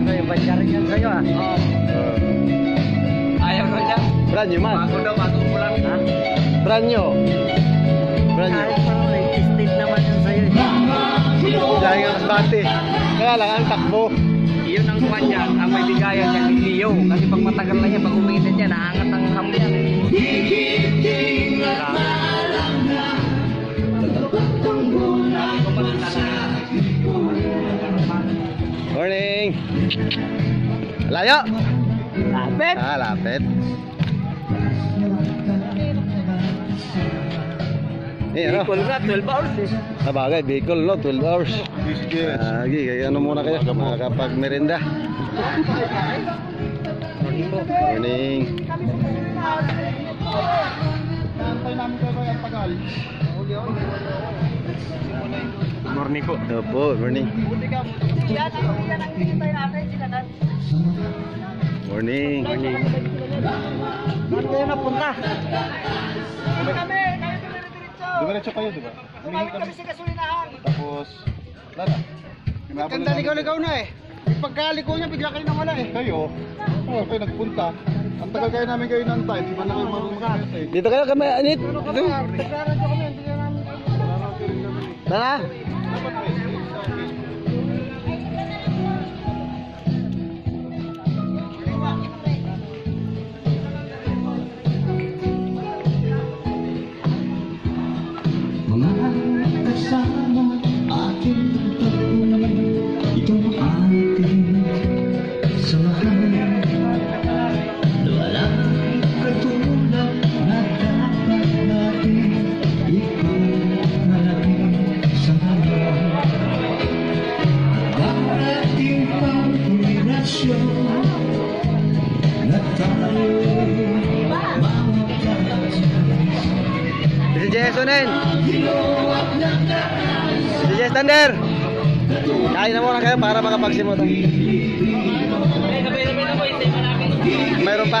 ah. Ayaw na dyan. Brand new man. Bago daw, bago mo lang. Ha? Brand new. Brand new. Kahit parang latested naman yun sa'yo. eh. Dahil nga bate. Kaya lang ang takbo. Yun ang kwan niya, ang may bigayan niya ni Leo. Kasi pag matagal na niya, pag umiinit niya, naangat ang ham niya. Eh. Morning. Layo. Lapit. Ah, lapit. Eh, ano? Equal nga, 12 hours eh. Ah, bagay, Bicol, no? 12 hours. Ah, Sige, kaya ano muna kayo? Makakapag merinda. Morning. Morning po. Opo, morning. Morning. Saan kayo napunta? Dumiretso kayo, di ba? Kami sa gasolinahan. Tapos, wala na. Maganda ligaw-ligaw na eh. Pagkaliko niya, bigla kayo nawala eh. Kayo, oh, kayo nagpunta. Ang tagal kayo namin kayo nantay. Di ba na kayo marunong? Dito kayo kami, anit. Kami, kami, namin kayo. Tara. Kombinasyon Na tayo'y mamagkas Si Jasonin. Si Jess Thunder. Kain na muna kayo para makapagsimot. Mayroon pa.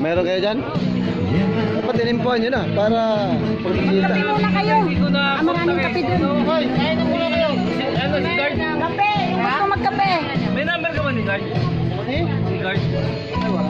Meron kayo dyan? Dapat tinimpuan nyo na para pagbibita. Magkape muna kayo. Ah, maraming kape dun. Ano? Hoy. Ano, si Card? Kape, gusto magkape. May number ka ba ni Card? Ni ano Card? Ano ba?